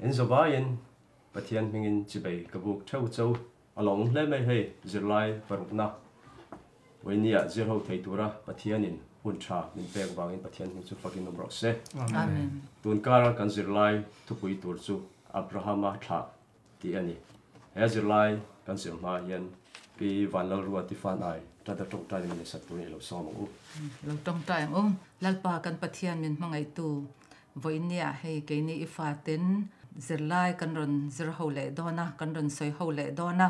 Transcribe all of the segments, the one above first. เอ็นสบายน์ประเทียนพิงินจีเบกบุกเท่าเจ้าอลองเล่ไม่ให้จีไล่ฟรุกนะวันนี้จีเราถ่ายตัวประเทียนนินอุ่นชานินเป็กบางินประเทียนนินจูฟักินอบรอกเส่ตุนการกันจีไล่ทุกวีตัวจูอับราฮัมชาตีอันนี้เฮจีไล่กันจีมาเฮียนปีวันละรัวที่ฟันไอาจะต้องใจมินสักตัวนี้เราสองอู้เราต้องใจอุ้แล้วปากันประเทียนมินมังไอตัววันนี้ให้เกนี่ฟาเต็น zirlai kan ron zir ho le dona kan ron soi ho le dona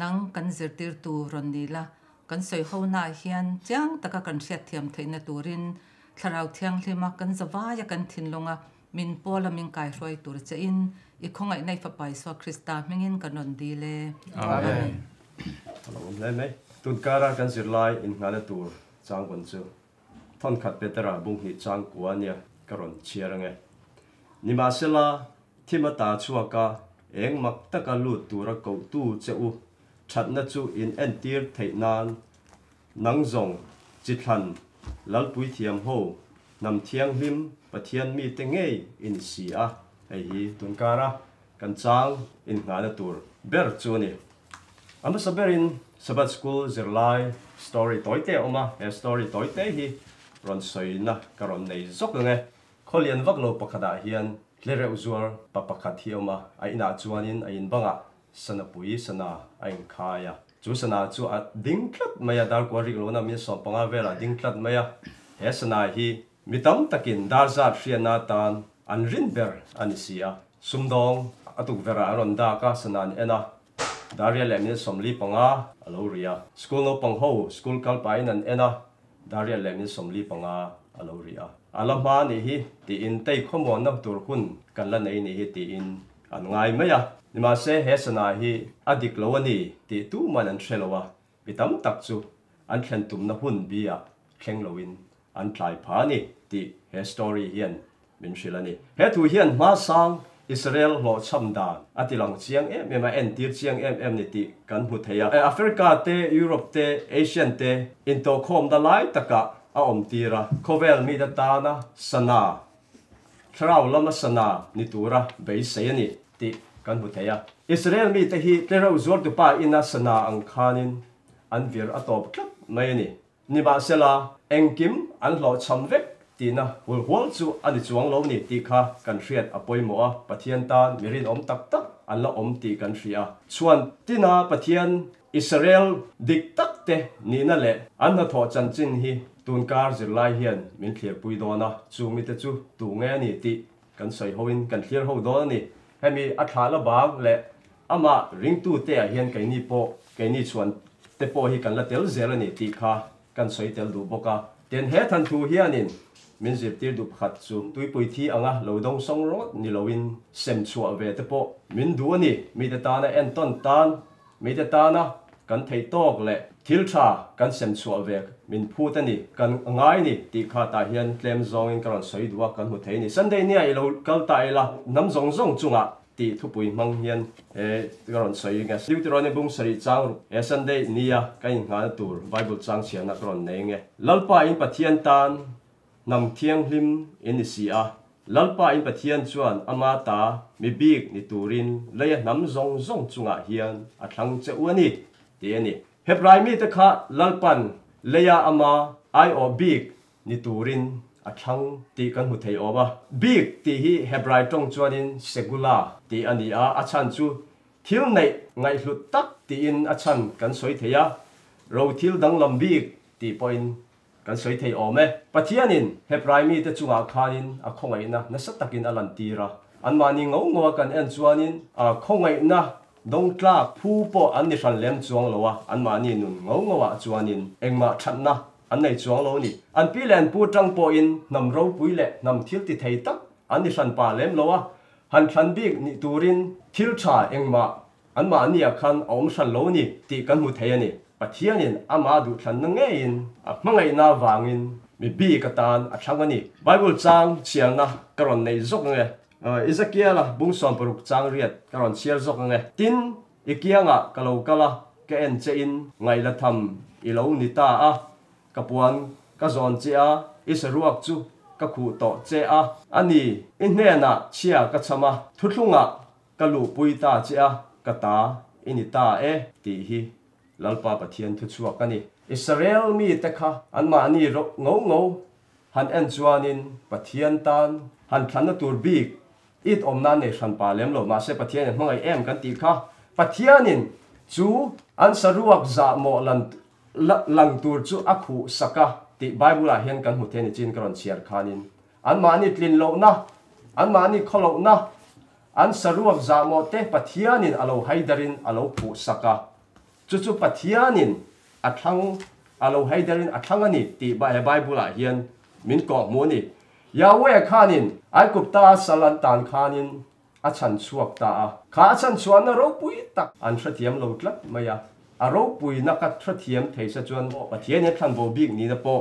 nang kan zir tir tu ron ni la kan soi ho na hian chang taka kan hriat thiam theina turin tharau thiang hlima kan zawa ya kan thin longa min pola min kai roi tur che in i khongai nei fa pai so krista mingin kan ron di le amen amen le me tun kara kan zirlai in ngala tur chang kon chu thon khat petara bung hi chang kuania karon chiarange nimase la ที่มาตาชัวกาเองมักตะกาลูดตัวระกูตู้เจ้าชัดนั่นจูอินเอ็นตีร์ไทยนานนังจงจิตหันลัลปุยเทียมโฮนำเทียงลิมปะเทียนมีเตงเงยอินเสียไอ้ฮีตุนการะกันจางอินงานตัวเบอร์จูนี่อันมาสเบรินสบัดสกูลจิรไลสตอรี่ต่อยเตออมาเอสตอรี่ต่อยเตฮีรอนสอยนะการอนในจกเงยเขาเรียนวักโลปะขดาเฮียน lere uzuar papakathia ma aina chuanin ainbanga sana pui sana ain khaya chu sana chu a dingklat maya dar ko ri ro na mi so panga vela dingklat maya he sana hi mitam takin dar za sriya na tan an rinber ani sia sumdong atuk vera aronda ka sana na ena daria le mi somli panga alo riya school no pangho school kal pai na ena daria le ngi somli panga alo riya อาลมานี่ฮีตีอินเตยขมวนักตัวคุณกันละในนี่ฮีตีอินอันง่ายไหมอะนี่มาเสเฮสนาฮีอดีกลวนี่ตีตู้มันอันเชลวะไปตั้มตักจูอันเชนตุมนักหุ่นเบียแข่งลวินอันทลายผานี่ตีเฮสตอรี่เฮียนมินชิลันี่เฮตุเฮียนมาสังอิสราเอลหลอชัมดานอติลังเชียงเอ็มเอ็มเอ็นตีเชียงเอ็มเอ็มนี่ตีกันหุเทียแอฟริกาเตยุโรปเตเอเชียนเตอินโตคอมดาไลตะกะอาอมตีระโคเวลมีแต่านะสนาทราวลมาสนานิตูระเบสเซนิติกันบุเทียอิสราเอลมีแต่ฮีเทราจวดตุปาอินาสนาอังคานินอันวิรอตอบคลับไม่นี่นิบาเซลาเองกิมอันหล่อดชำเวกตีนะหัลหัวจูอันจวงเลานี่ตีค่ะกันเรียดอปอยหมอปะเทียนตามิรินอมตักตักอันละอมตีกันเสียส่วนตีนาปะเทียนอิสราเอลดิกตักเตนี่นั่นแหละอันนั้นทอจันจินฮี tuôn car giờ lai hiền mình thiệt bùi đó na chú mi tết chú tụ nghe nè tị cần sợi hậu in cần thiệt hậu đó nè hay mi ăn thả là bám lệ mà ring tu tê hiền cái ni po cái ni chuẩn tê po hi cần là tel giờ nè tị kha cần sợi tel đủ bốc à tiền hết thằng thu hiền nè mình dịp tiêu đủ khát chú tuy bùi thi anh à lao động song rốt nè lâu in xem chua về tê po mình đua nè mi tê ta na en ton tan mi tê ta na cần thấy to lệ thiếu cha cần xem chua về มินพูดนี่กันง่ายนี่ตีข้าตาเฮียนเคลมซองอินกันสวยดูวกันหัวเทนี่สันเดียนี่ไอ้เราเกาตายละน้ำซองซองจุงอ่ะตีทุบุยมังเฮียนเอ่กันสวยเงี้ยลิวตรเน่ยบุ้งสรีจังเอสันเดียนี่อ่ะกันงานตัวไบเบิลจังเสียนักรอนเนงเงี้ยลัลปาอินปะเทียนตานนำเทียงลิมอินดิสีอ่ะลัลปาอินปะเทียนชวนอามาตามีบีกนี่ตูรินเลยน้ำซองซองจุงอ่ะเฮียนอ่ะทั้งจ้อ้วนนี่เดียนี่เฮปไรมีตะขาลัลปันเลยาอามาไอโอบิกนิตูรินอาคังตีกันหุเทอบะบิกตีฮีเฮบรายตรงจวนินเซกุลาตีอันนี้อาอาชันจูทิลในไงหลุดตักตีอินอัชันกันสวยเทียเราทิลดังลำบิกตีปอินกันสวยเทียโอเมปะเทียนินเฮบรายมีแต่จุงอาคานินอาคงไงนะนัสตักินอลันตีระอันมานิงงัวกันเอ็นจวนินอาคงไงนะ dong tla phu po an ni ran lem chuang lo wa an ma ni nun ngau ngawa chuan in engma that na an nei chuang lo ni an pi len pu tang po in nam ro pui le nam thil ti thei tak an ni ran pa lem lo wa han than bi ni turin thil cha engma an ma ni a khan om san lo ni ti kan mu thei ani pathianin ama du than na nge in a mangai na wangin mi bi ka tan a thang ani bible chang chiang na karon nei zok nge Ezekiel bung som paruk chang riat karon sial zok nge tin ikianga kalau kala ke en che in ngai la tham ilo ni ta a kapuan ka zon che a isaruak chu ka khu to che a ani in hne na chia ka chama thutlunga ka lu pui ta che a ka ta ini ta e ti hi lalpa pathian thu chuak ani israel mi te kha an ma ni rok ngau ngau han en chuanin pathian tan han thlan na tur bik ít ôm nan này khăn bà lem lo mà sẽ bắt thiên mong ai em cần tì kha bắt thiên in chú an saruak dạ mọ lần lần tour chú akhu saka ti bible la ah hiền cần hụt thiên chín cần share khan in an mà ni tlin lo na an mà ni kho lo na an saruak dạ mọ te bắt thiên in alo haidarin alo phu saka chú chú bắt thiên in athang alo haidarin athang ani ti bible la ah hiền min ko mo ni ยาเวคานินไอกุปตาสลันตันคานินอาชันชวกตาข้าอาชันชวนนรกปุยตักอันทรเทียมโลกลับมายาอรกปุยนักทรเทียมเทศจวนปะเทียนเนี่ยท่านโบบิกนี่นะปอ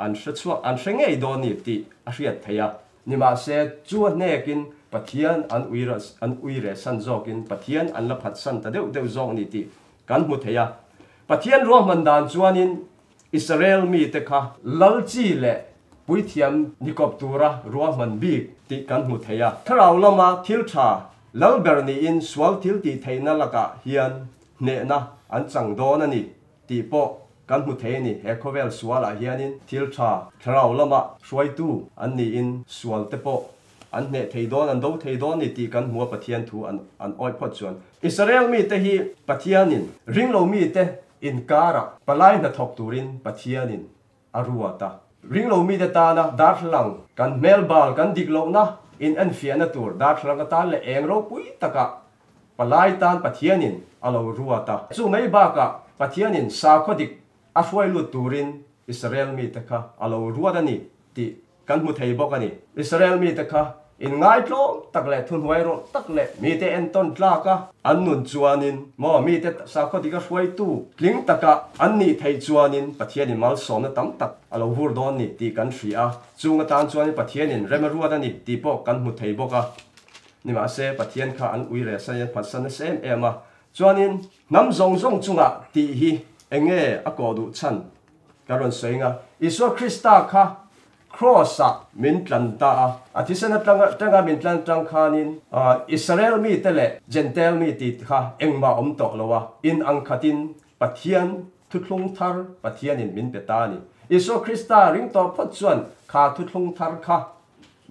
อันทรชวกอันเชงไอโดนิติอาเรียดเทียนี่มาเสียจวนเนกินปะเทียนอันอุยรสอันอุยเรสันจอกินปะเทียนอันละพัดสันตะเดวเดวจอกนี่ติกันหมดเทียปะเทียนรวมมันดานจวนินอิสราเอลมีแต่ข้าลัลจีเละปุยเทียมนิกบตัวระรัวมันบีกติกันหุเทียถ้าเราละมาทิลชาแล้วเบอร์นีอินสวลทิลตีเทนั่นละกะเฮียนเนนะอันจังโดนันนี่ตีปปกันหุเทนี่เฮคเวลสวลาเฮียนินทิลชาถ้าเราละมาช่วยตู้อันนี้อินสวลเตโปออันเนเทดนอันโดเทดนนี่ตีกันหัวปะเทียนทูอันอันอ้อยพอดส่วนอิสราเอลมีแต่ฮีปะเทียนินริงเรามีแต่อินการะปลายนัทบตูรินปะเทียนินอารัวตาริงเรามีแต่ตานะดาร์ลังกันเมลบาลกันดิกโลนะอินอันเฟียนตัวดาร์ลังก็ตานเลยเองเราปุ้ยตะกะปลายตานปะเทียนินอาเรารัวตาสู้ไม่บ้ากะปะเทียนินสาวก็ดิกอัฟ่วยลุตูรินอิสราเอลมีตะกะอาเรารัวดันนี่ติกันมุทัยบอกกันนี่อิสราเอลมีตะกะ in ngay chỗ tắc lệ thun huai rồi tắc lệ mi te en ton tla ka an nun chuanin mo mi te sa kho diga huai tu lính tắc taka an ni thei chuanin pathian in mal som na tam tak alo hur don ni ti kan thri a chunga tan chuanin pathian in rema ruat ani ti po kan mu thei boka nima se pathian kha an ui re sa yan phat san sem ema chuanin nam zong zong chunga ti hi enge akodu chan karon soinga iso krista kha ครอสักมินจันตาอาทิสน์นั้งตั้งมินจันจังขานินอ่าอิสราเอลมีเต่ละเจนเตลมีติดค่ะเอ็งมาอมตกลวะอินอังคตินปะเทียนทุทลงทาร์ปะเทียนินมินเปตานีอิโซคริสตาริงต่อพัดส่วนคาทุทลงทาร์ค่ะ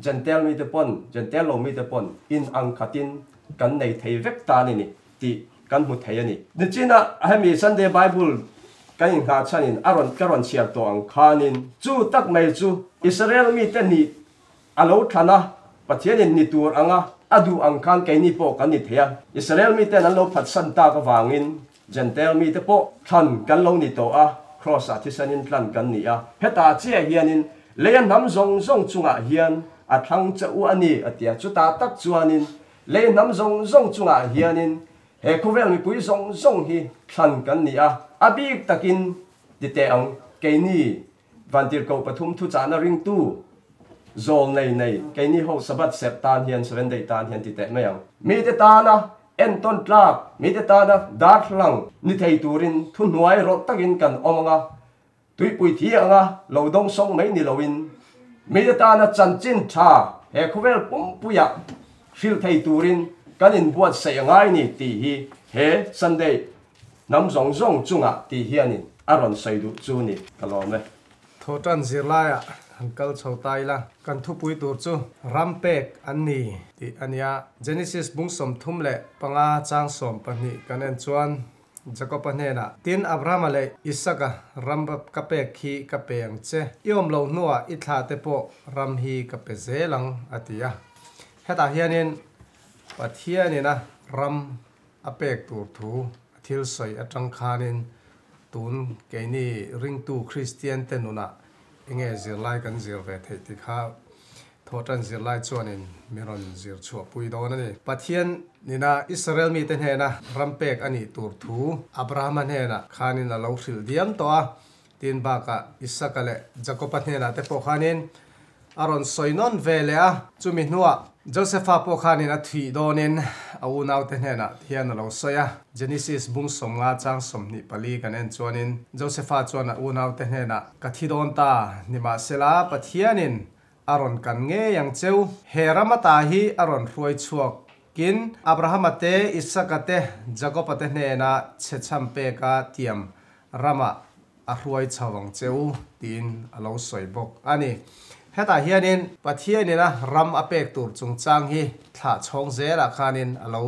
เจนเตลมีเดปอนเจนเตลโลมีเดปอนอินอังคตินกันในเทวิกตานินี่ที่กันหุ่นเทียนิ่นีจีน่าใหมีสันเดย์ไบเบิล凯因下册人阿伦，阿伦且多安康人，主得美主。以色列人米特尼，阿老看呐，把天人尼图尔 anga，阿都安康凯尼波肯尼呀。以色列人米特尼，阿老把圣塔个王印，gentle 米特波，看，阿老尼多啊，cross atiesen 尼兰肯尼呀。他只耶人，来南松松冲阿耶人，阿汤只乌安尼阿爹呀，就大得做阿人，来南松松冲阿耶人，阿库弗人米鬼松松去，看肯尼呀。abik takin ti te ang keini vantir ko pathum thu chana ring tu zol nei nei keini ho sabat sep tan hian seven day tan hian ti mai ang mi te na en ton tlak mi te tana dar lang ni thei turin thu nuai rot takin kan omanga tui pui thi anga lo dong song mai ni loin mi te tana chan chin tha he khuvel pum puya phil thei turin kanin buat sei ngai ni ti hi he sunday น้ำซองซองจุงอ่ะตีเฮียนี่อารมณ์ใส่ดูจูนี่ก็ลองไหมทุกท่านสิไายอ่ะฮันกัลชาวไต้ละกันทุกปุยตัวจุรัมเปกอันนี้ตีอันนี้เจนิซิสบุ้งสมทุ่มเละปังอาจางสมปนี่กันเอ็นชวนจะก็ปนเนน่ะตีนอับรามเลยอิสกะรัมกับเป็กฮีกับเปียงเจยอมเลวนัวอิทาเตโปรัมฮีกับเปเซลังอันนี้อ่ะแค่ตาเฮียนีนปัดเฮียนินะรัมอเปกตัวถูทิลสอยอัตังคานินตูนเกนี่ริงตูคริสเตียนเตนุนะเงีเยจิไลกันจิรเวทติข้าทอดันจิไลชวนินมิรอนจิชัวปุยโดนนี่งปะเทียนนี่นะอิสราเอลมีเตนเฮนะรัมเปกอันนี้ตูรทูอับราฮัมเฮนะคานินะเลาสิลเดียมตัวตีนบากะอิสซะเลจักรปันเฮนะเตปอคานินอารอนสอยนอนเวเลอะจุมินัว Josepha Pokhanin a thui donin a unau te hnena hian a lo soya Genesis bung somnga chang somni pali kan en chuanin Josepha chuan a unau te hnena ka thi don ta nima sela pathianin aron kan nge yang cheu heramata hi aron ruai chuak kin abrahamate isakate jacobate hnena chechhampe ka tiam rama a ruai chawang cheu tin a lo soibok ani แต่เฮียนินปัทเทียนินะรำอเปกตูจงจางฮีถ้าช่องเสละคานินเอา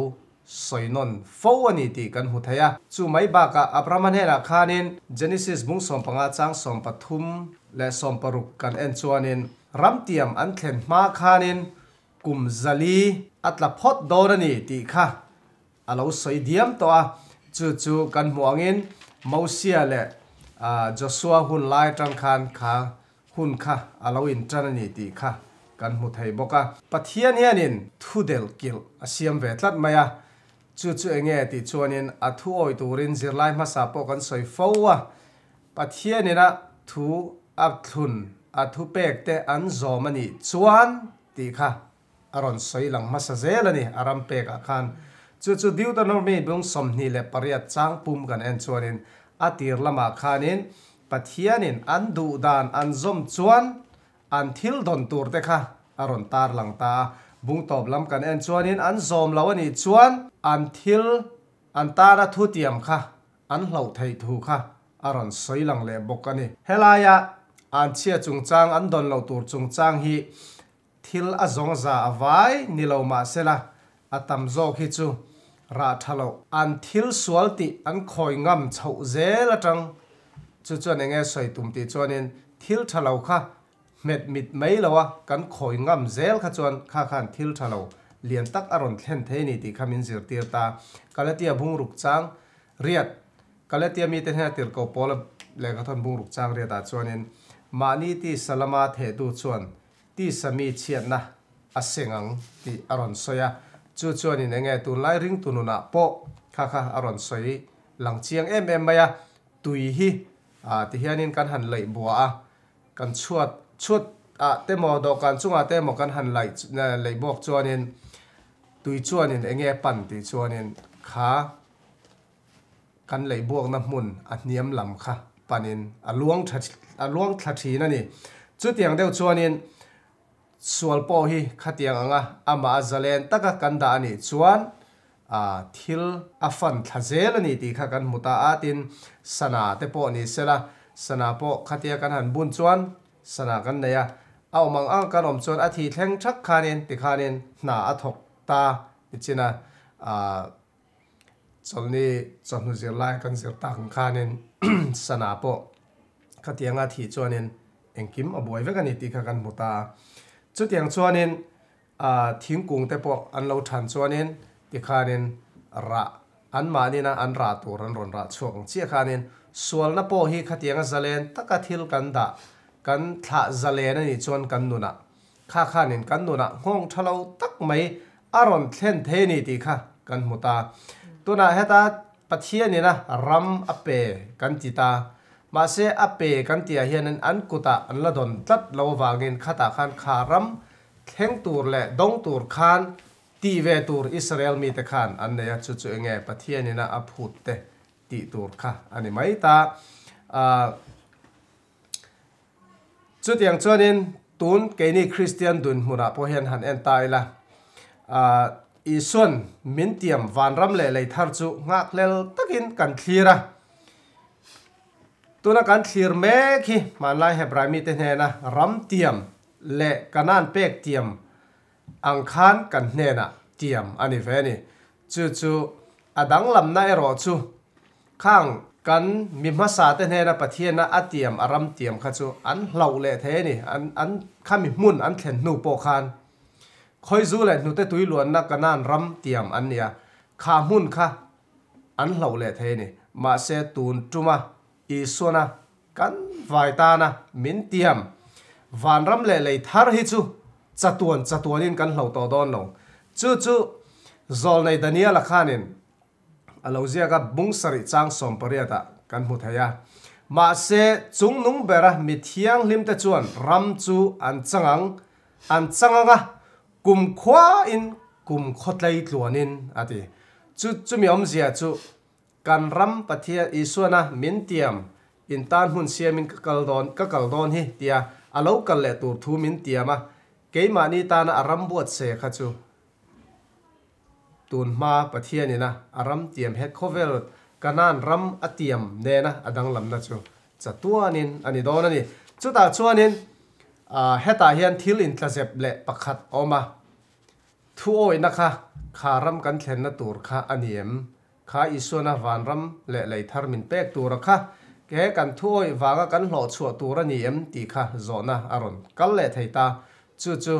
สอยนนฟาวนี้ตีกันหุทยจูไม่บ้ากับอับรามันเฮละคานินเจนิสิสมุ่งส่งปังอาจังส่งปฐุมและส่งปรุกกันเอ็นชวนินรำเตียมอันเข็นมาคานินกุมซาลีอัตลพอดดอรนีตีค่ะเอาสอยเดียมตัวจูจูกันหวงินมาเซียและจอสัวหุนไลจังคานค่ะุ่นค่ะอาลาวินจันนีตีค่ะ กันหุทัยบอกว่าปะเทียนเฮียนินทุเดลกิลอาเซียมเวทลัดมายะจู่จู่เองี้ยติชวนินอาทุโอยตูรินจิรไลมาสาปกันสวยฟัวปะเทียนนี่นะทูอับทุนอาทุเป็กเตอันจอมันีชวนตีค่ะ อารมณ์สวยหลังมาสเซลนี่อารมณ์เปกอาคารจูดจุดดิวตนนมีบงสมนีเลปรียจางปุ่มกันเอนชวนินอาตีรละมาคานิน pathianin an du dan an zom chuan an thil don tur te kha a ron tar lang ta bung top lam kan en chuanin an zom lo ani chuan an thil an tar a thu tiam kha an hlo thei thu kha a ron soi lang le bok ani helaya an chia chung chang an don lo tur chung chang hi thil a zong za avai ni ma sela a tam zo khi chu ra thalo an thil sual ti an khoi ngam chho zel atang จู่ๆนี่ไงสวยตุ่มตีจู่นี่ทิลทะเลาค่ะเม็ดมิดไม่แล้ววะกันข่อยงำเซลค่ะจู่นข้าขันทิลทะเลาเลียนตักอารมณ์เทนเทนี่ตีขมิ้นสิรตีตากาเลตีบุงรุกจางเรียดกาเลตีมีแต่เนี่ยติ์กอบพอลแล้วก็ทนบุงรุกจางเรียดจู่นี่มานี่ที่สลามาเทดูจู่นที่สมีเชียนนะอาเยงังตีอารมณ์สวยจู่จู่นี่เนีไงตุนไล่ริงตุนุนักโป้ข้าขันอารมณ์สวยหลังเชียงเอ็มเอ็มไปอะตุยฮี à thì hiện nay căn hẳn lệ bùa à căn chuột chuột à tê mò đồ căn chung à tê mò căn hẳn lệ lệ buộc chuan in tùy chuan in anh nghe bản tùy chuan in khá căn lệ buộc nằm mùn à niêm lầm khá bản in à luang thật à luang thật thì nè nè chút tiếng đều chuan in sual po hi khát tiếng tất cả azalen taka kanda ani chuan à thil a phần thà dễ là nị tì khá căn mù ta á tin sana tế bộ nị sẽ là sana bộ khá tìa căn hẳn buôn chuan sana căn này à ao mang ăn căn ôm chuan a thì thăng chắc khá nên thì khá nên nà à thọc ta tì chín à à chọn nị chọn nụ dìa lai căn dìa tăng khá nên sana bộ khá tiếc ngà thì chuan nên anh kim à bồi với căn nị tì khá căn mù ta chút tiếng chuan nên à thiên cùng tế bộ anh lâu thàn chuan nên ติขานินระอันมานี่นะอันราตัวรันรนราช่วงเชี่ยขานินส่วนนับโอฮีขัดยังจะเลนตะกัดทิลกันดะกันทะจะเลนนี่ชวนกันนุนะข้าข้านินกันนุนะห้องทะเลาตักไม่อารมณ์เท่นเทนี่ตีค่ะกันมุตาตัวน่ะเฮตาปัจเจียนี่นะรำอเปกันจิตามาเสอเปกันเตียเฮนันอันกุตาอันละดนตัดเลาวางเงินขัตาขันขารำแข่งตัวและดงตัวขานตีเวตูรอิสราเอลมีแต่ขันอันเนียชุชุเงีประเทศนี้นะอพูดเตตีตูรค่ะอันนี้ไม่ตาชุดอย่างจนี้ตุนเกนี่คริสเตียนดุนมุนาพอเห็นหันเอ็นตายละอีส่วนมินเตียมวานรำเลเลยทารจุงักเลลตะกินกันทีระตัวนักการคลีรเมฆมันไล่เฮบรามีเตเนนะรำเตียมและกันันเปกเตียมอังคารกันเนนะเตรียมอันนี้เฟนี่จู่จู่อดังลำนายรอจู่ข้างกันมีมาสาเตเนนะประเทศนะอเตรียมอารมเตรียมข้าจู่อันเหล่าเละเทนี่อันอันข้ามีมุ่นอันเข็นหนูโปคานคอยจู่เลยหนูเตตุยล้วนนักกันนั่นรำเตรียมอันเนี้ยข้ามุ่นข้ะอันเหล่าเละเทนี่มาเสตูนจุมาอีส่วนนะกันไวตานะมินเตรียมวานรำเละเลยทาร์ฮิจูจัตวนจัตวนินกันเหล่าตัวดอนลงจู่จู่จอลในดานิเละขานินเราเซียกับบุ้งสริจางสมปริยตะกันหมดเฮียมาเสจุงนุ่งเบระมิเทียงลิมตะจวนรัมจูอันจังังอันจังังะกุมขว้าอินกุมขดเลยตัวนินอะไรจู่จู่มีอมเสียจู่การรัมปะเทียอิสวนะมินเตียมอินตานหุ่นเสียมินกัลดอนกัลดอนฮิเดียอาลูกัลเลตูทูมินเตียมะ cái mà ni ta na aram buat se kha chu tun ma pathian ina aram tiam het khovel kanan ram atiam ne na adang lam na chu chatuanin ani don ani chuta chuanin a heta hian thil in tlazep le pakhat oma thu oi na kha kha ram kan thlen na tur kha aniem kha isona van ram le lei thar min pek tur kha ke kan thu oi wanga kan hlo chua tur aniem ti kha zona aron kal le ta chu chu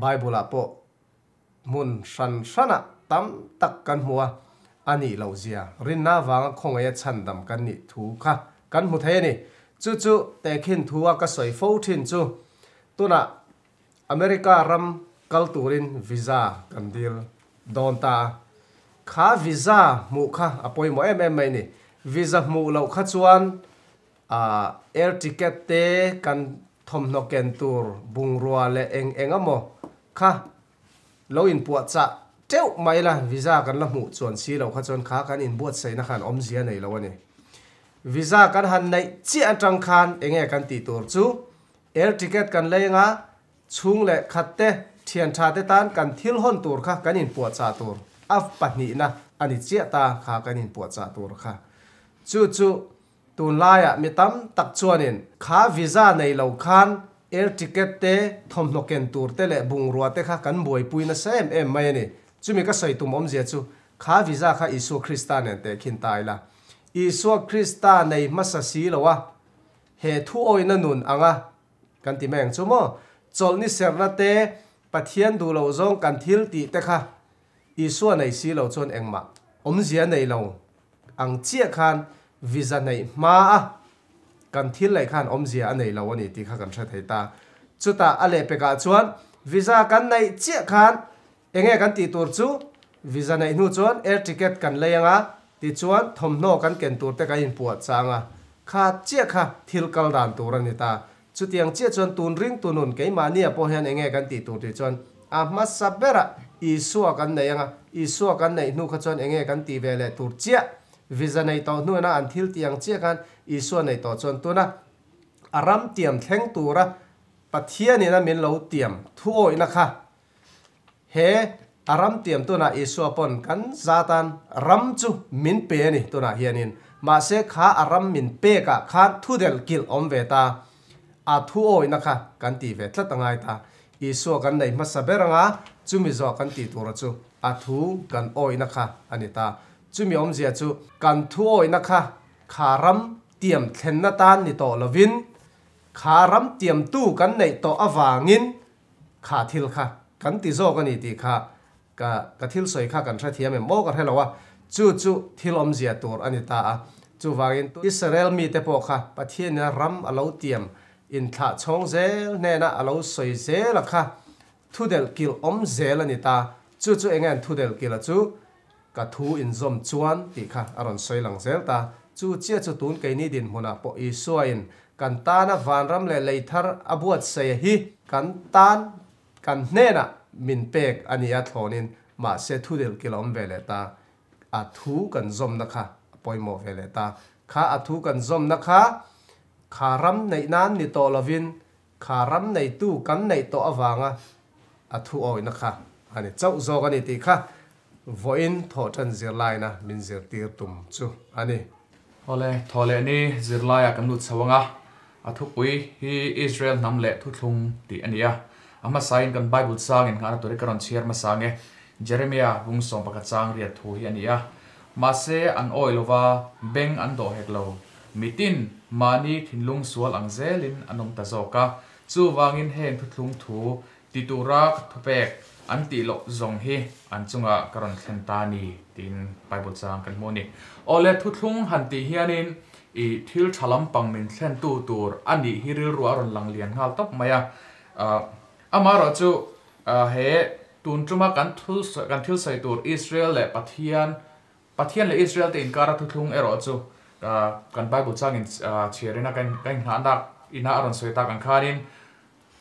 bible à ah po mun san sana ah tam tak kan mua ani lo zia rin na wang khong ai e chan dam kan ni thu kha kan mu the ni chu chu te khin thua ka soi fo thin chu na america ram kalturin visa kan dil don ta khá visa mu kha apoi mo em em mai ni visa mu lo kha chuan à air ticket te kan ทมนกเกนตูร์บุงรัวเลเองเองอะโมค่ะเราอินปวดจะเจ้าไม่ละวีซ่ากันละหมูส่วนซีเราขจนค้ากันอินบวชใส่นักขันอมเสียในเราเนีี้วีซ่ากันหันในเจียนจังคานเองเอกันตีตัวจูเอลติเกตกันเลยงะชุงและขัดเตเทียนชาเตตานกันทิลฮอนตัวค่ะกันอินปวดจ่าตัวอัฟปันนีนะอันนี้เจียตาขากันอินปวดจ่าตัวค่ะจู่จู่ตูนไล่อะมีตั้มตักชวนินขาวีซ่าในเรลาคันเอร์ติเกตเตทอมนกเกนตูร์เตเลบุงรัวเตค่ะกันบวยปุยนะเซมเอ็มไม่เนี่ยจุมีก็ใส่ตุ่มอมเจียจูขาวีซ่าค่ะอิสุคริสตาเนี่ยแต่ขินตายละอิสุคริสตาในมัสสีลรวะเหตุโอยนันนุนอ่างะกันติแมงจุโมจลนิเซร์นาเตปะเทียนดูเราจงกันทิลตีเตค่ะอิสุในสีเราจนเอ็งมาอมเจียในเรา อังเจียคัน visa này mà cần thiết lại khan om zia này là anh thì khác cần sẽ thấy ta chúng ta ale pe cả chuan visa cần này chỉ khan anh em cần tour chu visa này nu chuan air ticket cần lấy anh à ti chuan thom no kan ken tur te ka in puat changa kha che kha thil kal dan tur ani ta chu tiang che chuan tun ring tunun ke ma ni apo hian enge kan ti tur ti chuan a ma sabera isua kan nei anga isua kan nei nu anh chuan cần kan về lại tour chia วิจารณ์ตัวนู่นนะอันที่ตียงเจ้ากันอิสรนในตัวจนตัวนะอารมณ์เตรียมแข็งตัวละปัทเทียนี่นะมินเราเตรียมทุ่ยนะคะเฮอารมณ์เตรียมตัวนะอิสระปนกันซาตานรำจูมินเปย์นี่ตัวนะเฮียนินมาเสก้าอารมณ์มินเปกับขาดทุเดลกิลอมเวตาอาทุ่ยนะคะกันตีเวทละตั้งไงตาอิสระกันในมาสเบรงะจุมิจวกันตีตัวละจูอาทูกันโอยนะคะอันนี้ตาจุมีอมเสียจูการทั่วนะคะขารำเตรียมเทนนตานในต่อละวินขารำเตรียมตู้กันในต่ออาวางินขาทิลค่ะกันตีโซกันอีตีค่ะกะกะทิลสวยค่ะกันเทียมเองโมกันให้เราว่าจู่จู่ทิลอมเสียตัวอันนี้ตาจู่วางินอิสราเอลมีแต่พวกค่ะประเทศนี้รำอาลาวเตรียมอินทะชงเซลแน่นะอาลาวสวยเซลค่ะทุเดลกิลอมเซลอันนี้ตาจู่จู่เองเงินทุเดลกิลจู่กระทูอินซอมชวนติค่ะอรอนซอยหลังเซลตาจูเจียจูตูนเกนี่ดินหัวนาปอีสวยนกันตานะวานรำเลเลยทาร์อบวดเสียฮีกันตานกันเนนะมินเปกอันนี้ทอนินมาเซทูเดลกิลอมเวเลตาอะทูกันซอมนะคะปอยโมเวเลตาข้าอาทูกันซอมนะคะขารำในนั้นนิโตลวินขารำในตู้กันในโตอวางอ่ะอะทูอ้อยนะคะอันนี้เจ้าโซกันนี่ตีค่ะ voin tho chan zirlai na min zir tir tum chu ani ole thole ni zirlai akam à, lut sawanga athu à, pui hi israel nam le thu thlung ti à, ania ama sain kan bible sang anh tôi ngara còn karon chiar ma nghe Jeremiah bung som pakat sang ria thu hi ania mase an oilova beng an do heklo mitin mani thinlung sual anh anom ta zô zoka chu wangin hen thu thlung thu titurak thapek an ti lo zong hi an chunga karon thlen ta ni tin bible chang kan mo ni ole thu thlung han ti hianin i thil thalam pang min thlen tu tur ani hi ril ruwa ron lang lian ngal tap maya ama ro chu he tun chuma kan thul kan thil sai tur israel le pathian pathian le israel te in kara thu thlung ero chu kan bible chang in chherina kan kan hna dak ina aron soita kan khanin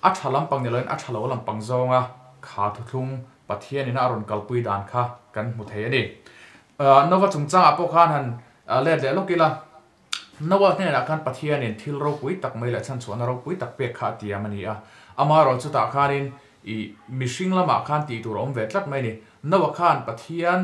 a thalam pang ni loin a thalo lam pang zonga ขาทุทุ่งปะเทียนนี่นะอรุณกัลปุยดานค่ะกันหมดเทียนี่เอ่อนวัดจงจ้างอปกานันเลดเล่ลูกกีฬานวัดเนี่ยนะการปะเทียนนี่ที่เราคุยตักไม่ละชั้นส่วนเราคุยตักเปียกขาตียามันนี่อะอามาเราจะตักขานินอีมิชิงละมาขานตีตัวอมเวทลักไม่นี่นวัดขานปะเทียน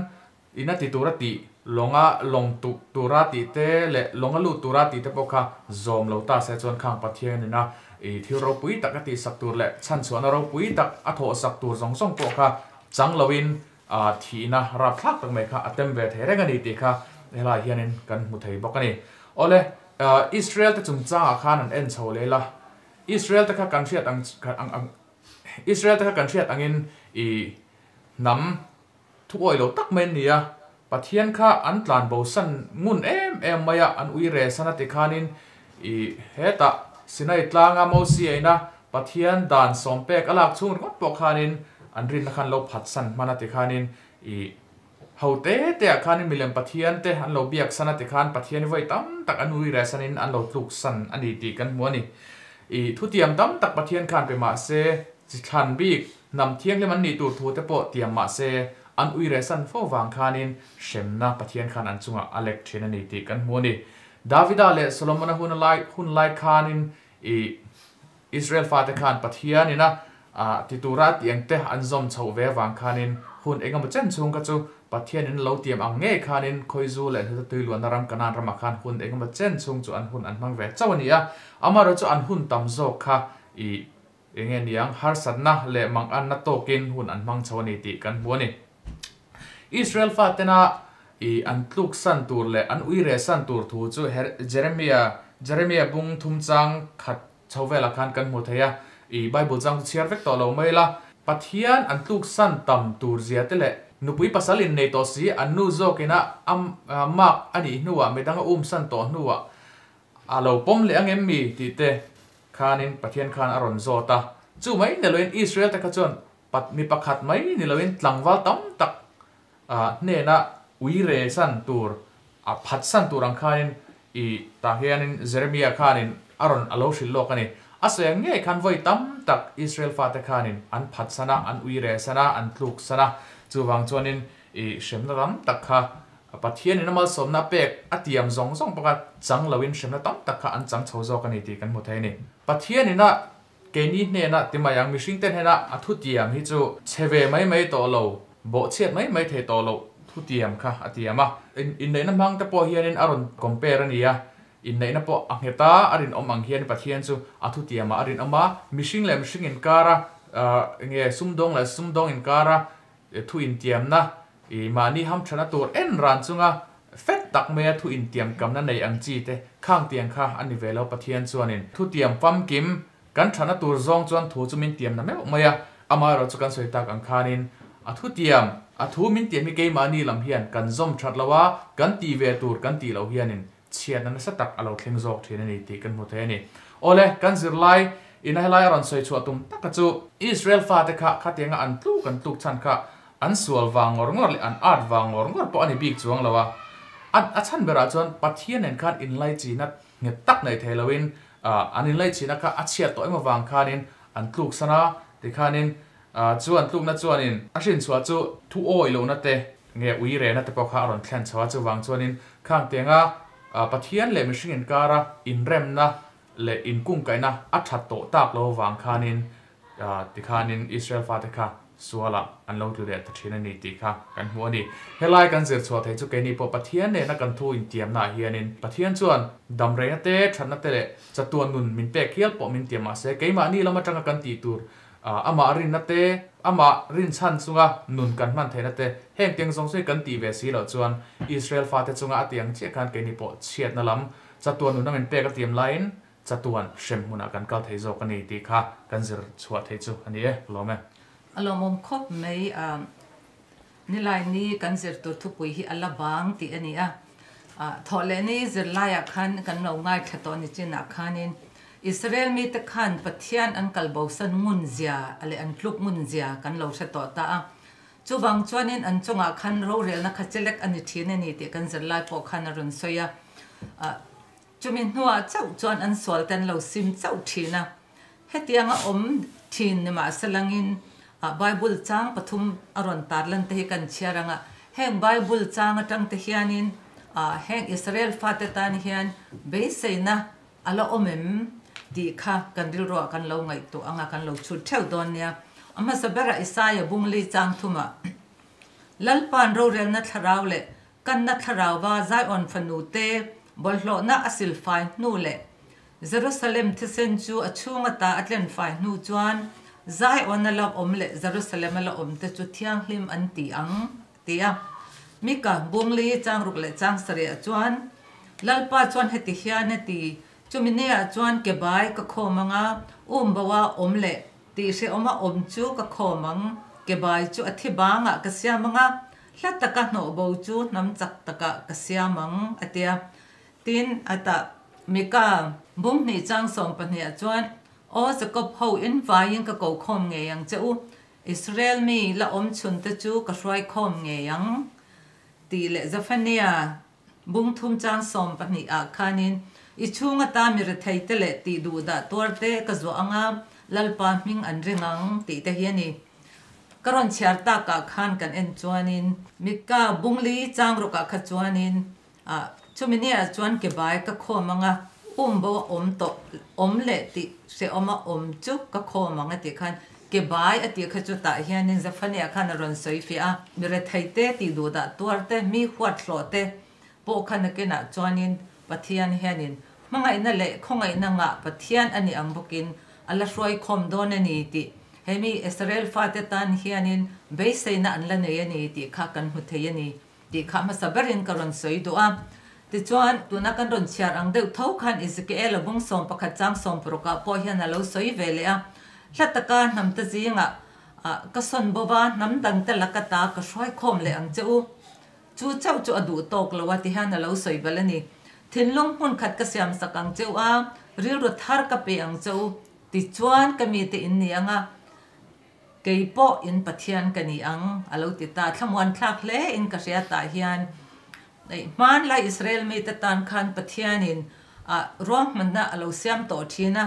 อีนั่ตีตัวรติลงอะลงตุตวรติเตะและลงอะลู่ตวรติเตะปกค่ะ zoom เราตาเสจวนข้างปะเทียนนี่นะ i thil ro pui tak ati sak tur le chan chuan ro pui tak a tho sak tur zong zong pawh kha chang lovin a à, thina ra thlak tak mai kha atem ve the renga là hiện à, kha hela hianin kan mu thei bawk ani ole Israel te chung cha khan an en chho le la Israel te kha kan thiat ang Israel Israel te kha kan thiat angin i nam thu oi lo đi à, nia pathian kha an tlan bo san ngun em em maya an ui re sanate khanin i heta xin sinai tlanga mo si eina pathian dan pek alak chun kot pokhanin anrin khan lo san mana te khanin i hote te khanin milem pathian te an lo biak sana te khan pathian voi tam tak anui ra sanin an lo tluk san ani ti kan muani i thutiam tam tak pathian khan pe ma se chi khan bik nam thiang le man ni tu thu te po tiam ma se an ui ra san fo wang khanin shemna pathian khan an chunga alek thina ni ti kan muani ดาวิดาเลสโลมอนฮุนไลฮุนไลคานินอีอิสราเอลฟาเตคานปัทเฮียนี่นะอาติตูรัตยังเตะอันซอมชาวเววังคานินฮุนเองมาเจนซุงกัจจุปัทเฮียนินเลาเตียมอังเงคานินคอยจูเลตุตุลวนารำกนานรำคานฮุนเองมาเจนซุงจูอันฮุนอันมังเวเจ้านี่อะอามาเรจูอันฮุนตัมโซค่ะอีเองเนียงฮาร์สันนะเลมังอันนัตโตกินฮุนอันมังชาวเนติกันบัวนี่อิสราเอลฟาเตนาอีอันทุกสันตูร์เลอันอุยเรสันตูร์ทูจูเฮเจเรมียเจเรมียบุงทุมจังขัดชาวเวลาการกันหมดเฮียอีไบเบิลจังเชียร์เวกต่อเราไม่ละปัทยานอันทุกสันต่ำตูร์เจียเตเลนุปุยภาษาลินในตัวสีอันนู้โจกินะอัมมักอันนี้นัวไม่ต้องอุ้มสันต่อนัวอาเราปมเลี้ยงเอ็มมีตีเตคานินปัทยานคานอรอนโซตาจู่ไหมเนลเวนอิสราเอลแต่กจนปัดมีประคัดไหมเนลเวนหลังวัลตั้มตักอ่าเนี่ยนะวยเรสันตูร์อพัดสันตูรังคานินอีตาเฮียนินเซเรมียคานินอารอนอโลชิลโลกันี่อาศัยเงี้ยคันไว้ตั้มตักอิสราเอลฟาตคานินอันพัดสนะอันวยเรสนะอันลูกสนะจูวังชวนินอีเชมนตั้มตักค่ะปัทเฮียนินมาสมนับเป็กอติยมสองสองประกาศจังลวินเชมนตั้มตักค่ะอันจังโช้าจอกันอีตีกันหมดเลยนี่ปัทเฮียนินะเกนี่เนี่ยนะที่มายังมีสิ่งเต้นให้นะอัุติยมฮิจูเชเวไม่ไม่โตโลโบเช่ไม่ไม่เทโตโล thu khutiam kha à, in in nei na mang ta po hian in aron compare ania in nei na po angeta arin omang hian pathian chu athutia arin ama mishing lem shing in kara nge sumdong la sumdong in kara e, thu in tiam na i mani ham thana tur en ran chunga fed tak me thu in tiam kam na này ang chi thế, khang tiang kha anh về lâu ani velo pathian chuanin thu tiam pam kim kan thana tour zong chuan thu chumin tiam na me maya ama ro chu kan soi tak ang khanin thu tiam อาทูมินเตียมีเกมานีลำเฮียนกันซอมชัดละว่ากันตีเวตูดกันตีเราเฮียนินเชียนั้นสตักเราเค่งจอกเทนนี่ตีกันหมดเทนี่โอเล่กันสิรไลอินไฮไลรันสวยชัวตุมตักจูอิสราเอลฟาเตคะขัดยังอันตุกันตุกชันคะอันสวลวางงอร์งอร์เลยอันอารดวางงอร์งอร์ปออันนี้บิ๊กจวงละว่าอันอัชันเบราจวนปัทเทียนน้นคัดอินไลจีนัดเงียบตักในเทลวินอันอินไลจีนักคะอัชเชียตัวเอ็มวางคานินอันตุกสนะเดคานินจวนตุ้มนัดจวนอินอาชินชัวจูทุโอยลงนัดเตะเงี้ยอุยเรนัดเตะปอกฮารอนแคนชัวจูวางจวนอินข้างเตียงอ่ะปะเทียนเลยมิชิเงินการะอินเรมนะเลยอินกุ้งไก่นะอัฐโตตากโลวางคานินติคานินอิสราเอลฟาติกาสัวละอันลงดูเด็ดที่นั่นนี่ดีค่ะกันหัวนี่เฮลัยกันเสียชัวเทจุกเกนีปอปะเทียนเนี่ยนักกันทูอินเตียมนาเฮียนินปะเทียนจวนดัมเรนเตชันนัดเตเลจัตวนุนมินเป็กเฮียลปอมินเตียมมาเสกย์มาอันนี้เรามาจังกันตีตูร À, ama rin na te ama rin chan chunga nun kan man the na te heng teng song sui kan ti ve si lo chuan israel fa te chunga atiang che kan ke ni po chiat na lam chatuan nun amen pe ka tiam lain chatuan shem huna kan kal thei zo kan ni ti kha kan zir chua thei chu ani e lo me alo mom khop mai a ni lai ni kan zir tur thu pui hi ala bang ti ani a thole ni zir lai a khan kan no ngai thaton ni chin a khanin Israel mi te khan pathian an kalbo san ngun zia ale an thluk ngun zia kan lo tha to ta a chu wang chuanin an chunga khan ro rel na khachelek ani thine ni te kan zerlai po khan run soya chumin hnuwa chau chuan an sual ten lo sim chau thina hetianga om thin ni ma salangin bible chang pathum aron tarlan te kan chiaranga heng bible chang atang te hianin heng israel fatatan hian be seina ala omem ดีค่ะกันดิลรัวกันเราไงตัวอ่างกันเราชุดเท่าตอนเนี้ยอามาสบระอิสายบุ้งลีจางทุมะลัลปานเราเรียนนัทราวเลยกันนัทราวว่าใจอ่อนฟันูเตบอลโลน่าอสิลไฟนู่เลยเยรูซาเล็มที่เซนจูอชูงตาอัตเลนไฟนู่จวนใจอ่อนลบอมเลยเยรูซาเล็มละอมแต่จุดที่ยังลิมอันตีอังเตียมิกะบุ้งลีจางรุกเลยจางเสรียจวนลัลปาจวนเฮติฮิยนตีจุมินี่อาจวนเก็บใบกระโคมังอาอุ้มบ่าวอมเละตีเสอมาอมจูกระโคมังเก็บใบจูอธิบางอ่ะกระเสียมังอาล้วตะกันหนอบจูน้ำจักตะกะกระเสียมังอาเดียตินอาตะมีกาบุ้มนี่จังสองปัญญาจวนโอ้สกบเฮาอินไฟยังกระโกคมเงยังจ้อูอิสราเอลมีละอมชุนตะจูกระรวยคมเงยังตีเละจะฟันเนียบุ้งทุ่มจังสองปัญญาคานินอชงตามีรถไถเตลตีดูดตัวเตกจวงามลลปามิงอันริงังตีเตเฮนีกรณ์เชียตากาคันกันเอ็นจวนินมิกาบุงลีจางรุกขัขจวนินอ่าชุมินี้จวนเก็บไว้ก็ขอมังะอุ้มบัวอมตกอมเลติเสอมาอมจุกก็ขอมังะติขันเก็บไว้อติขจุตาเฮนินจะฟันยาขันรอนสวยฟิอามีรถไถเตตีดูดตัวเตมีหัวดโสเตโกขันกันนะจวนิน pathian hianin mangaina le khongaina nga pathian ani angbukin ala roi khom don ani ti hemi israel fate tan hianin beiseina anla nei ani ti kha kan hu thei ani ti kha ma sabarin karon soi do a ti chuan tuna kan ron chiar ang deuh thau khan ezekiel abung som pakhat chang som proka po hian alo soi vele a hlataka namta zinga ka son bova nam dang te lakata ka roi khom le ang cheu chu chau chu adu tok lawa ti hian alo soi balani ทิ้งลงพุ่นขัดกษัเสียมสักังเจ้าอาเรียรุทาร์กเปียงเจ้าติจวนก็มีติอินเนียงอ่ะกยปออินปะเทียนกันอีังอาลูติตาทมวันคลากเล่อินกตริยตาเฮียนไอ้มันไลอิสราเอลมีตตานคันปะเทียนอินอ่ะร้องมันนะอาลูเสียมต่อทีนะ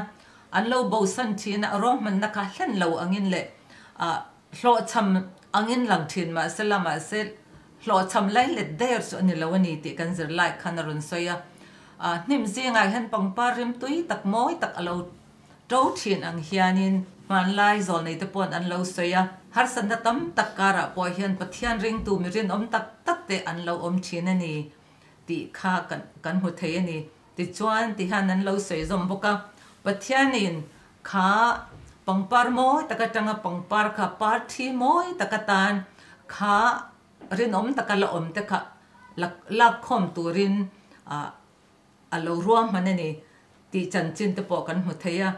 อันเราบูสันทีนะร้องมันนะค่ะเล่นเราอังินเละอ่ะหลทำอังินหลังทีนมาเสลามาเสลโลทำไล่เล็ดเดียร์ส่วนนี้เราวันนี้ติกันจะไล่คันรุนสอย à nim riêng ai hen pang pa rim tui tak moi tak alo trâu thiền ang hianin man lai zol nei te pon an lo soya har san da tam tak kara po hian pathian ring tu mi rin om tak tak te an lo om thin ani ti kha kan kan hu thei ani ti chuan ti han an lo soi zom boka pathian in kha pangpar moi taka tanga pangpar kha par thi moi taka tan kha rin om taka la om te kha lak lak khom tu rin a à, À. a lo ruam man ani ti chan chin te po kan mu theya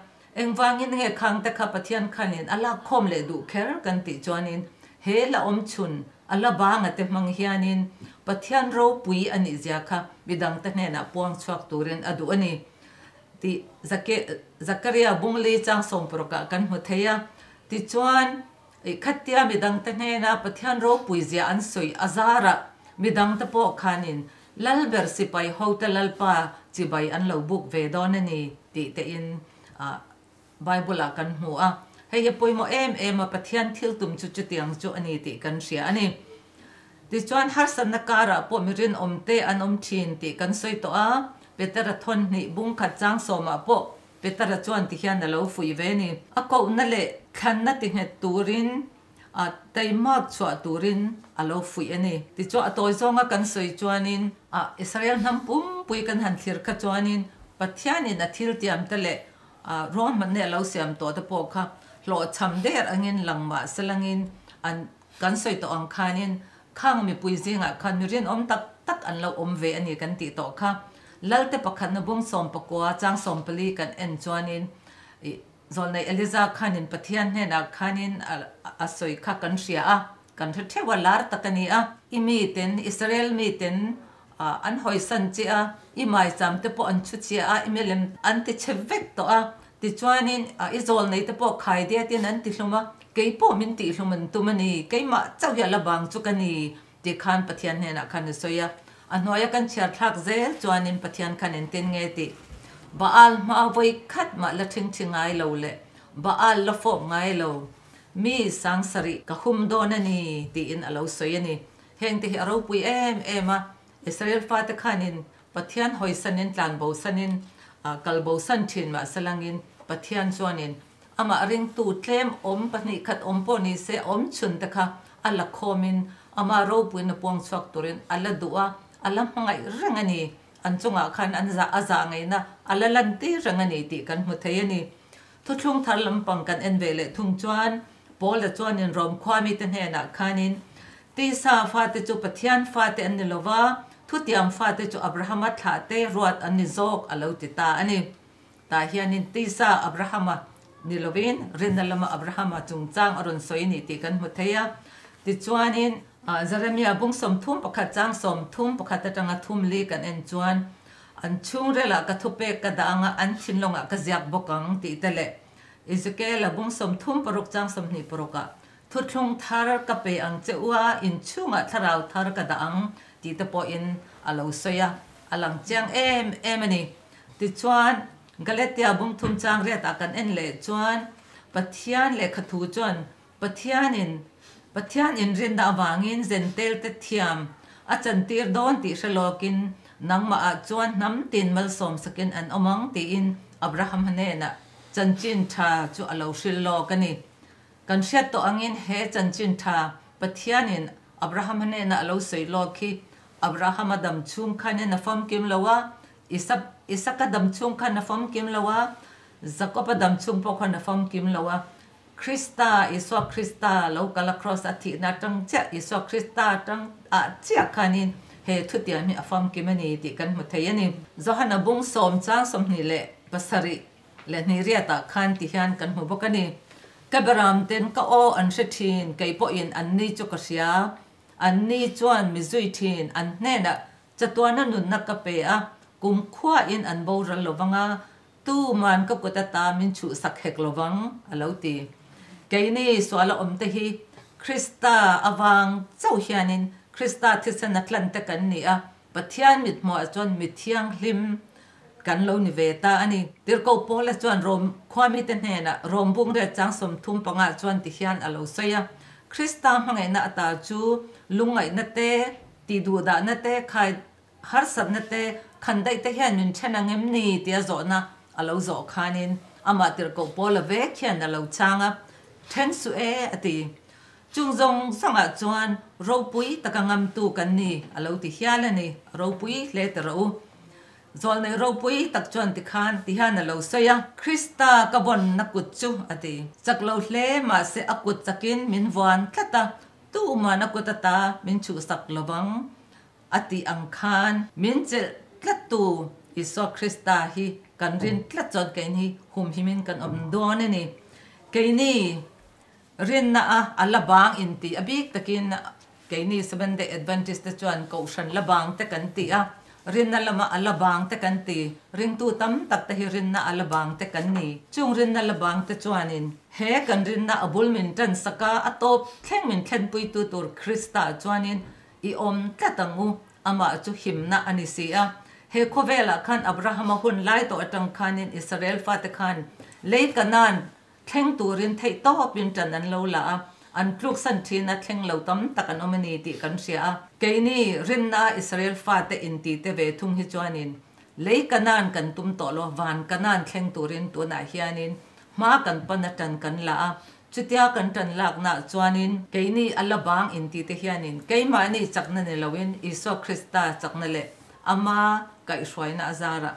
engwangin nge khang ta kha pathian khanin ala khom le du kher kan ti chuanin he la om chun ala ba nga te mang hianin pathian ro pui ani à zia kha bidang ta ne na puang chuak turin adu à ani ti zake zakaria bungli chang som proka kan mu theya ti chuan e khatia midang ta ne na pathian ro pui zia an soi azara midang ta po khanin ลัลเบอร์ซิไปโฮเทลลปาจิไบอันลอบุกเวดอนนี่ติเตอินอ่าไบบูลกันหัวให้เฮปอยมอเอมเอมาปะเทียนทิลตุมจุจุเตียงจุอันนี่ติกันเสียอันนี่ติจวนฮาสันนการาปอมิรินอมเตอันอมทนติกันซอยตออาเปตรทนนี่บุงขัดจางมาปอเปตรจวนติเฮนลอฟุยเวนี่อะนะเลคันนะติเฮตูริน taima chua turin alo fui ani ti chua atoi zonga kan soi chuanin a israel nam pum pui kan han thir kha chuanin pathiani na thil tiam tale a rom man ne lo siam to ta po kha lo cham der angin langma selangin an kan soi to ang khanin khang mi pui zinga khan mi rin om tak tak an lo om ve ani kan ti to kha lalte pakhat na bung som pakwa chang som pali kan en chuanin zol nei eliza khanin pathian hne na khanin a soi kha kan ria a kan the thewa lar takani a imi ten israel mi ten an hoi san chi a i mai cham te po an chu chi a imelem an ti chevek to a ti chuanin a izol nei te po khai dia tin an ti hluma ke po min ti hluman tumani ke ma chau ya labang chu kani ti khan pathian hne na khan soya a noya kan chiar thak zel chuanin pathian khan en ten nge ti บาลมาวยคัดมาละทิ้งทิ้งไงเราเลยบาลละฟบไงเรา มีสังสริกะคุมโดนนี่ตีอินเอราสวยนี่เ็นที่เราปุยเอมเอมะอิสราเอลฟาตะคานินปัเทียนหอยสันินตลานบสันินกัลบสันชินมาสลังินปัเทียนจวนินอามาริงตูเตมอมปนิคัดอมปนิเซอมชุนตะคะอัลละคอมินอามาเรปุยนปวงสวักตุรินอัลละดัวอัลละมังไงเรื่องนี้อันจงอาคันอันจะอาจางไงนะอัลลันตีรังนี่ตีกันหมดเทียนี่ทุกช่วงทารลำปังกันเอ็นเวลทุ่งจวนบอลจวนยันรอมความมีตันเฮนักคันินตีสาฟาติจูปเทียนฟาตตอันนิลวาทุติยมฟาติจูอับราฮัมทาเตรวดอันนิโซกอัลอุติตาอันนี้ตาเฮียนินตีสาอับราฮัมนิลวินเรนนัลมาอับราฮัมจุงจ้างอรุณสวยนี่ตีกันหมดเทียติจวนินจะเรามีอาบุงสมทุ่มปกติจ้างสมทุ่มปกติจังอาทุ่มลีกันเอ็นจวนอันช่วงเรละกระทุเปกกระดังอันชินลงกระเจียบบกังตีเตเลอิสเกลบุงสมทุ่มปรุกจ้างสมนิปรุกะทุดทุ่งทาร์กบเปอังเจวาอินช่วงอาทาราทาร์กระดังตีตไปอินอาลูเซียอาลังจังเอ็มเอ็มนี่ติจวนกะเลทีาบุงทุ่มจ้างเรียตากันเอ็นเลจวนปัทยานเลขทุจวนปัทยานิน pathian in rin da wangin te thiam a chan tir don ti shalokin nang ma a chuan nam mal som sakin an omang ti abraham hane na chan chin tha chu alo shil lo kani kan to angin he chan tha pathian in abraham hane na alo sei lo ki abraham adam chung khane na fam kim lawa isap isaka dam chung khane na fam kim lawa zakop adam chung pokhane na fam kim lawa คริสตาอิสวคริสตา แล้วก็ละครอสอธินะจังเจ้าอิสวคริสตาจังอ่าเจ้าคันนี้เฮทุติยมีอฟอมกิมันนี่ติกันมุทยานี่จะหันบุ้งสมจ้างสมนิเลปัสริและนี่เรียตาคันที่ฮันกันมุบกันนี่กบรามเต็นก็โออันเชทินไกปออินอันนี้จุกเสียอันนี้จวนมิจุยทินอันแน่นะจะตัวนั้นนุนนักกะเปอะกุมขวาอินอันโบรัลลวังอาตู้มันก็กดตามินชุสักเฮกลวังอลาวตีกนี่สวลอมตีคริสตาอวังเจ้าเฮียนินคริสตาที่สนักลันตะกันนี่อ่ะปัทยานมิดมอจนมิทียงลิมกันเลานิเวตาอันนี้ทติรกโพละจนรมความมิตรแน่นะรมบุงเรืจังสมทุ่มปังอาจนติเฮียนอโลเซียคริสตาหงไงนะตาจูลุงไงนัเตตีดูดานัเตใายฮาร์สันนัเตขันได้ที่เฮียนมินเชนังเอ็มนี่เตียโจนะอโลโจคานินอามาทติรกโพละเวกเฮียนอโลจังอ่ะ then su e ati chung zong sanga chuan ro pui taka ngam tu kan ni alo ti lên ni ro pui le ta ro zol nei ro pui tak chuan ti khan ti han alo soya krista ka bon na kut chu ati chak lo hle ma se akut chakin min wan ta tu mà na kut ta min chu sak lobang ati ang khan min che tlatu iso krista hi kan rin tlat chon kain hi hum himin kan om done ni kaini rin na a alabang inti abik takin kaini seven day adventist te chuan ko shan labang te kan ti a ah. rin na lama alabang te kan ti ring tu tam tak te rin na alabang te kan ni chung rin na labang te chuan in he kan rin na abul min tan saka atop theng min then pui tu tur krista chuan in i ama chu him na a ah. he khovela khan abraham hun lai to atang khan israel fa te khan kanan thleng turin thei to pin tan an lo la a an pluk san thin a thleng lâu tam tak an omani ti kan xia cái keini rin na israel fa te in ti te về thung hi lấy lei kanan kan tum to lo van kanan thleng turin tu na ah hianin ma kan pan tan kan la a chutia kan tan lak na chuanin keini alabang in ti te hianin keima ni chakna ne lawin iso khrista chakna le ama kai hruaina azara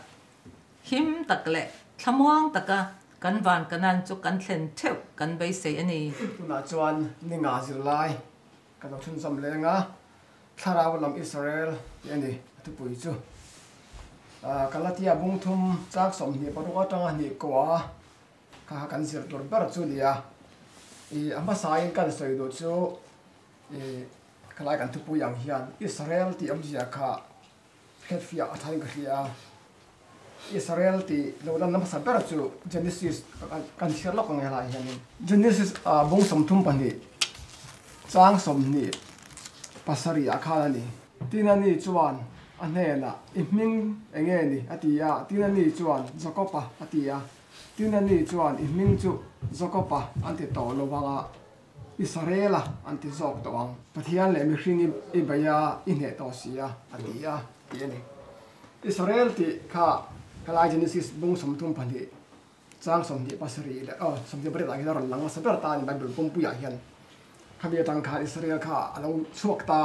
him takle thlamuang taka kan van kanan chu kan thlen theuh kan bei sei ani tuna chuan ni nga zir lai kan lo thun sam lenga thlaraw lam israel ani tu pui chu a ah, kalatia bung thum chak som ni paruka tanga ni kwa ka kan zir tor ber chu lia i ama sain kan soi do chu e kalai kan tu pui ang hian israel ti am zia kha khet fia athai ka hria Israel ti lo na nam sapera chu Genesis kan sher lo kong ela yani Genesis a ah, bong som tum pan ni chang som ni pasari akha la ni tina ni chuan a ne la i ming enge ni ati ya tina ni chuan zakopa ati ya tina chuan i ming chu zakopa kalai genesis bung som tum pan di chang som di pasari le oh som di bre ta gi ron lang sa ber ta ni bible pum pu ya hian khabi tang kha israel kha alo chuak ta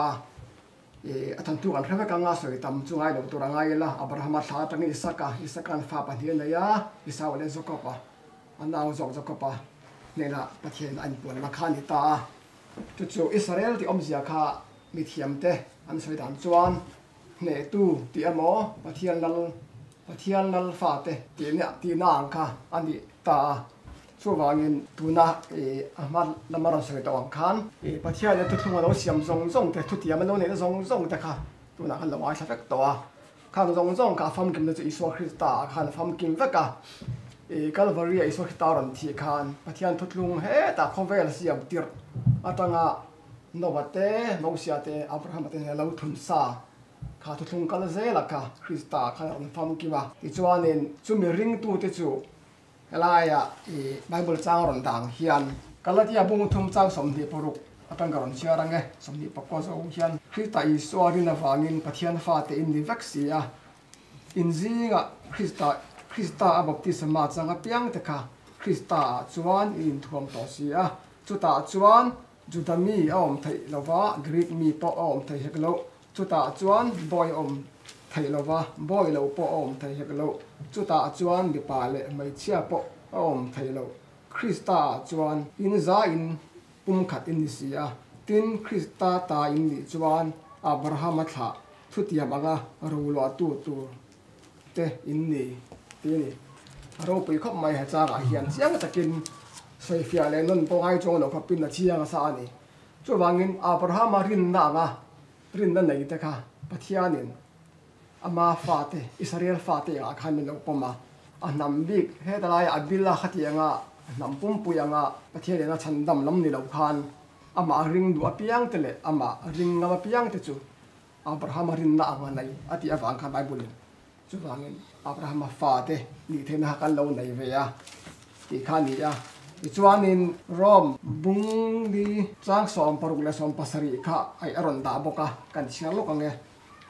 e atan tu kan rhaka kanga soi tam chu ai lo tu rangai la abraham Sa, tha tang isaka isakan fa pan hian ya isaw le zokopa anaw zok zokopa nela pathian an pun la kha ni ta chu chu israel ti om zia kha mi thiam te an soi dan chuan ne tu ti amo pathian lal thian lal fa te ti ne ti na ang kha ani ta chu wangin tuna e ahmad lamara soi ta wang khan e pathia ne tu thuma lo siam zong rong te tu ti am lo ne zong zong te kha tuna khan lawa sa fek to a khan rong rong cả fam kim nó chỉ chu isu ta khan fam kim ve ka e calvaria isu ta ran thì khan pathian thutlung he ta không về nó siam tir nó novate nousiate abraham te lo thun sa kha thu thung kal zela ka krista kha ông fam ki ma ti chuanin chu mi ring tu te chu helaya i bible chang ron dang hian kalatia bung thum chang som ni poruk atang karon chia rang e som ni pakwa zo hian krista i suarin avangin pathian fa te in ni vexia in zinga krista krista a baptisma chang a piang te kha krista chuan in thuam to sia chuta chuan judami a om thei lova greek mi po a om thei hek lo จุตาจวนบอยอมไทยลวะบอยเลวปออมไทยเฮกโลจุตาจวนดิปาเลไม่เชียปออมไทยโลคริสตาจวนอินซาอินปุ่มขัดอินดิเซียตินคริสตาตาอินดิจวนอับราฮัมทะทุติยมังะรูลอตูตูเตอินดีตีนีเราไปขับไม่หาจาระเหียนเสียงตะกินเส่เฟียเลนนปองไอจงนกขับปินตะเชียงสานี่จวยวังเงินอับราฮัมรินนางะ prin na nei te kha pathianin ama fate israel fate a khan no poma a nam bik he dalai abilla khatianga nam pum puyanga pathian na chandam lam ni lo khan ama ring du apiang tele ama ring ngam apiang te chu abraham rin na anga nei ati awang kha bible chu wangin abraham fate ni the na kan lo nei ve ya ti khan ni ya chuanin rom bung di chang som paruk le som pasari kha ai aron da boka kan sial lok ange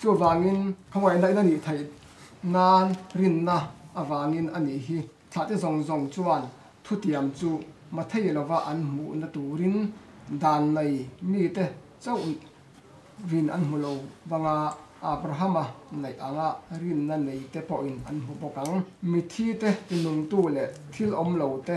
chu wangin khawai dai na ni thai nan rin na awangin à, ani à, hi thate zong zong chuan thutiam chu mathei lova an mu na turin dan nei mi te chau rin an hulo wanga vâng à, abrahama nei anga rin na nei te po an hu bokang mi thi te tinung tu le thil om lo te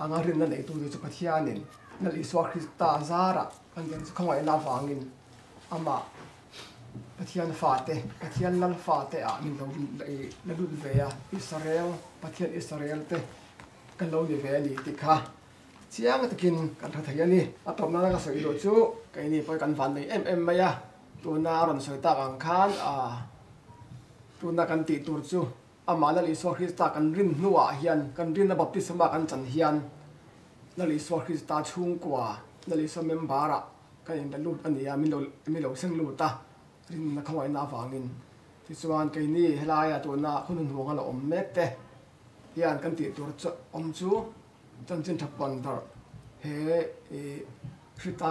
anga rin na nei tu chu pathianin na li swa krista zara angen chu khawai e la wangin ama pathian fate pathian lal fate a min lo la dul ve a israel pathian israel te kan lo ni ve ni ti kha chiang takin kan tha thaya ni atom na ka soi do chu kai ni poi kan van nei em em maya tu na ron soi ta kang khan a tu na kan ti tur chu ama la Isua Krista kan rin nuwa hian kan rin na baptisma kan chan hian la Isua Krista chung kwa la Isua membara kan in dalut ania milo milo seng luta rin na khawai na wangin ti chuan ke ni helaya to na khunun huanga la om mekte hian kan ti tur chu om chu chan chin thapan dar he e krista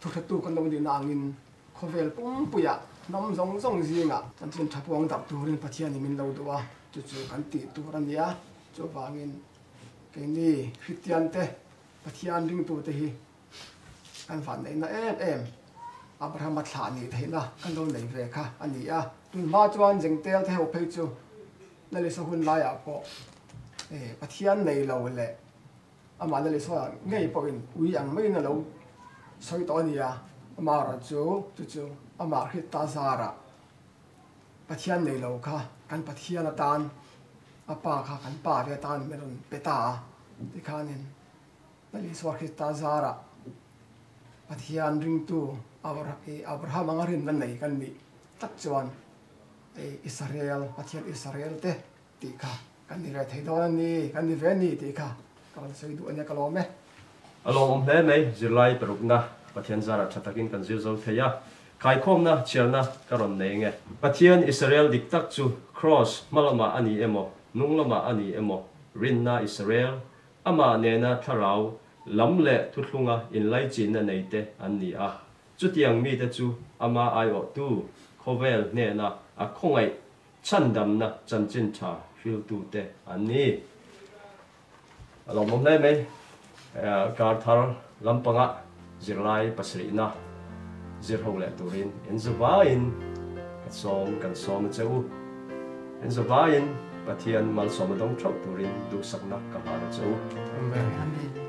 thu thu kan dong di na angin khovel pum puya nom zong zong zinga chan chin thapong dap turin pathian min lo duwa จู่ๆกันตีตัวรันยาจบางินเกนี่คริสเตียนเตะปะทีานดึงตัวเตะฮีกันฝันในนาเอ็มเอ็มอับราฮัมมาถานี่เห็นนะกันโดนไหนเรค่ะอันนี้อ่ะตุนมาจวนจึงเตะเทวเพจูนั่นเลยสกุลลายอ่ะปอเออพัทียนในเราเลยอามาเลยสว่าง่ปอเป็นวิญญาณไม่นั้นเราสอยตอนนี้อ่ะมาราจูจู่อามาคิดตาซาระปัทเทียนในเราค่ะกันปัทเทียนตานอาป่าค่ะกันป่าเวตานเมรุนเปตาที่ขานินนั่นลิสวาคิตาซาระปัทเทียนริงตูอับราอับราฮัมอังรินวันไหนกันมีตัดจวนอิสราเอลปัทเทียนอิสราเอลเตตีค่ะกันนี่เวทีดอนนี่กันนี่เวนี่ตีค่ะกันสวยดูอันนี้ก็ลองไหมลองไหมไหมจุลัยปรุกนะปัทเทียนซาระชัดตะกินกันจิวโซเทีย khai khom na chel na karon nei nge pathian israel dik tak chu cross malama ani emo nunglama ani emo rin na israel ama ne na tharau lam le thutlunga in lai chin na nei te an ni a chu tiang mi te chu ama ai o tu khovel ne na a khongai chan dam na chan chin tha hil tu te an ni alom mom nei mai gar eh, thar lampanga zirlai pasri na zir ho le turin en zawain kat som kan som cheu en zawain pathian mal som dong thok turin du sakna ka har cheu amen amen